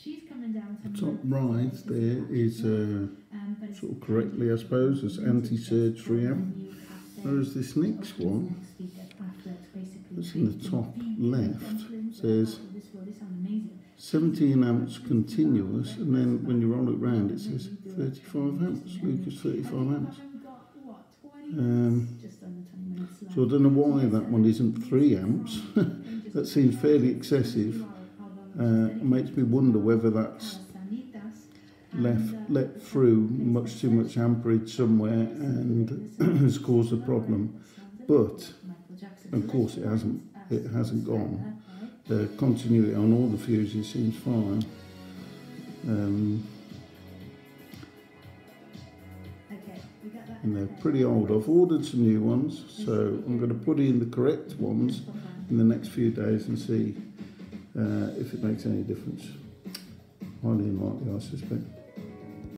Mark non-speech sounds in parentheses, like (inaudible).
She's coming down The top right there is uh, um, sort of correctly, I suppose, as anti-surge 3M. Whereas this next one, that's in the top left, says 17 amps continuous, and then when you roll it round, it says 35 amps. Lucas 35 amps. Um, so I don't know why that one isn't 3 amps. (laughs) that seems fairly excessive. Uh, makes me wonder whether that's left let through much too much amperage somewhere and (clears throat) has caused a problem. But of course it hasn't it hasn't gone. The continuity on all the fuses seems fine. Um, and they're pretty old. I've ordered some new ones, so I'm going to put in the correct ones in the next few days and see uh, if it makes any difference. Highly unlikely, I suspect.